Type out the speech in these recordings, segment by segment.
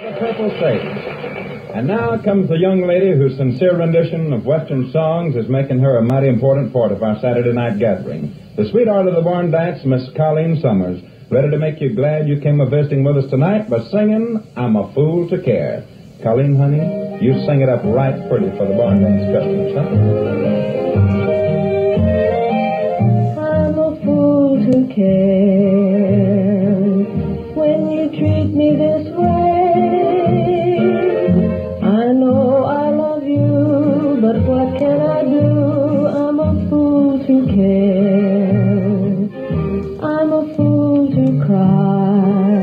The Purple Sage. And now comes the young lady whose sincere rendition of Western songs is making her a mighty important part of our Saturday night gathering. The sweetheart of the barn dance, Miss Colleen Summers, ready to make you glad you came a visiting with us tonight by singing I'm a Fool to Care. Colleen, honey, you sing it up right pretty for the barn dance customers, huh? I'm a fool to care but what can I do? I'm a fool to care. I'm a fool to cry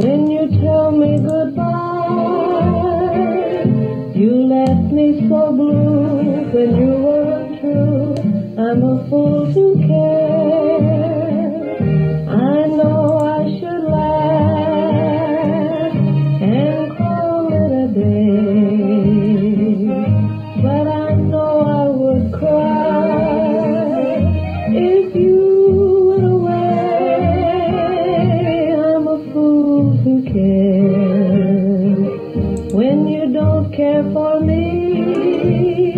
when you tell me goodbye. You left me so blue when you weren't true. I'm a fool to care. care for me.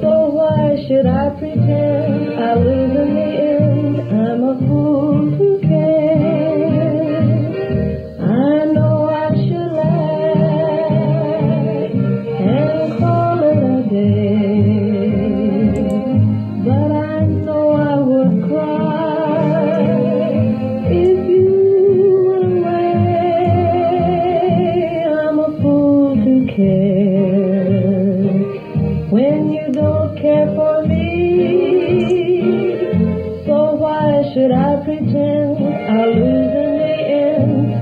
So why should I pretend? when you don't care for me. So why should I pretend I'll lose in the end?